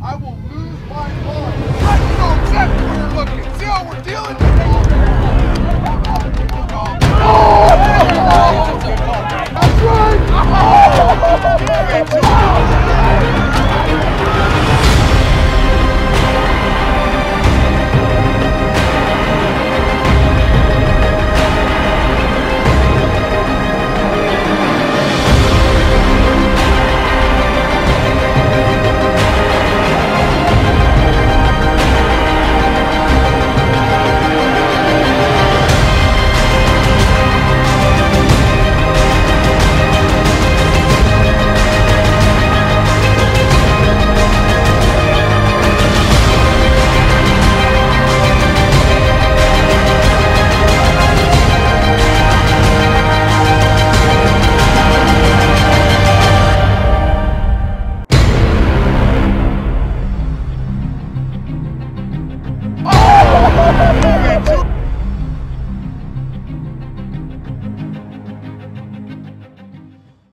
I will lose my